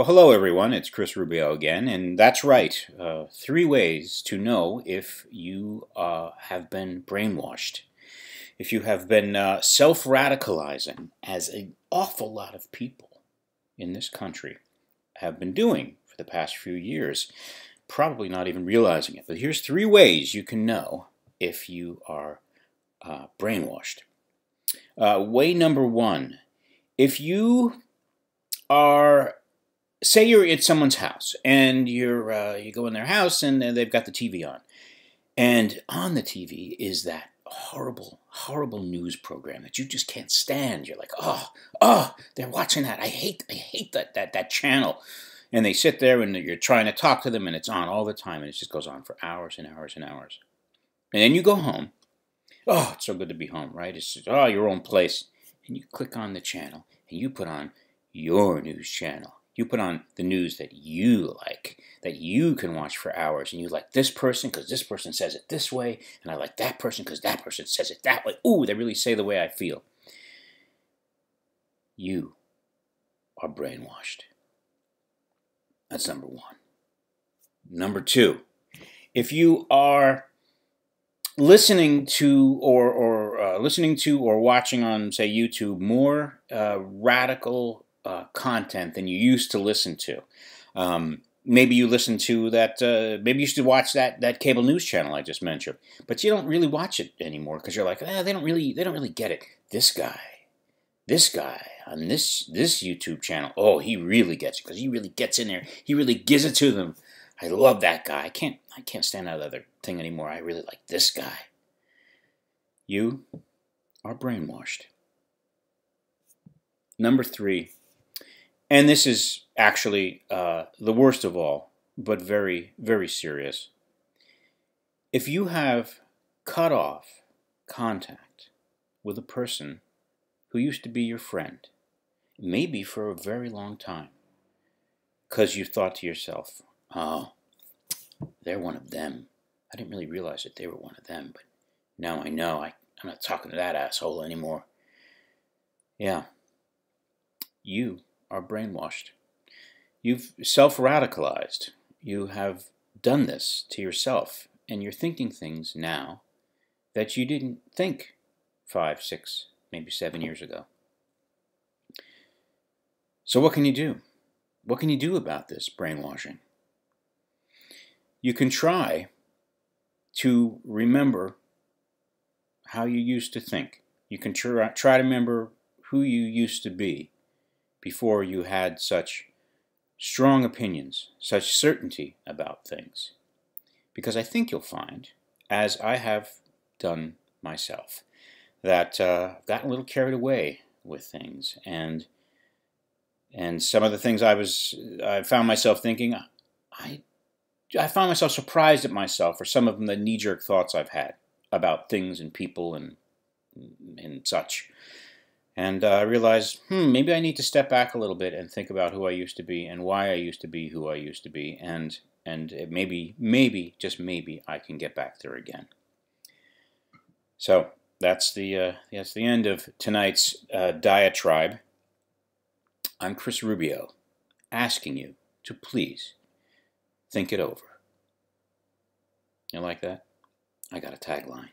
Well, hello everyone. It's Chris Rubeo again, and that's right. Uh, three ways to know if you uh, have been brainwashed, if you have been uh, self-radicalizing, as an awful lot of people in this country have been doing for the past few years, probably not even realizing it. But here's three ways you can know if you are uh, brainwashed. Uh, way number one: if you say you're at someone's house and you're uh, you go in their house and they've got the TV on, and on the TV is that horrible, horrible news program that you just can't stand. You're like, oh, oh, they're watching that. I hate, I hate that that that channel. And they sit there and you're trying to talk to them and it's on all the time and it just goes on for hours and hours and hours. And then you go home. Oh, it's so good to be home, right? It's just, oh your own place. And you click on the channel and you put on your news channel you put on the news that you like, that you can watch for hours, and you like this person because this person says it this way, and I like that person because that person says it that way. Ooh, they really say the way I feel. You are brainwashed. That's number one. Number two, if you are listening to or or uh, listening to or watching on say YouTube more uh, radical uh, content than you used to listen to. Um, maybe you listen to that. Uh, maybe you should watch that that cable news channel I just mentioned, but you don't really watch it anymore because you're like, eh, they don't really they don't really get it. This guy, this guy on this this YouTube channel, oh, he really gets it because he really gets in there. He really gives it to them. I love that guy. I can't I can't stand that other thing anymore. I really like this guy. You are brainwashed. Number three, and this is actually uh, the worst of all, but very, very serious. If you have cut off contact with a person who used to be your friend, maybe for a very long time, because you thought to yourself, oh, they're one of them. I didn't really realize that they were one of them, but now I know. I, I'm not talking to that asshole anymore. Yeah. You are brainwashed. You've self radicalized. You have done this to yourself, and you're thinking things now that you didn't think five, six, maybe seven years ago. So, what can you do? What can you do about this brainwashing? You can try to remember how you used to think. You can try, try to remember who you used to be before you had such strong opinions, such certainty about things. Because I think you'll find, as I have done myself, that uh, I've gotten a little carried away with things, and and some of the things I was I found myself thinking, I I found myself surprised at myself for some of the knee-jerk thoughts I've had about things and people and and such. And uh, I realized, hmm, maybe I need to step back a little bit and think about who I used to be and why I used to be who I used to be, and and maybe, maybe, just maybe, I can get back there again. So that's the uh, that's the end of tonight's uh, diatribe. I'm Chris Rubeo, asking you to please think it over. You like that? I got a tagline.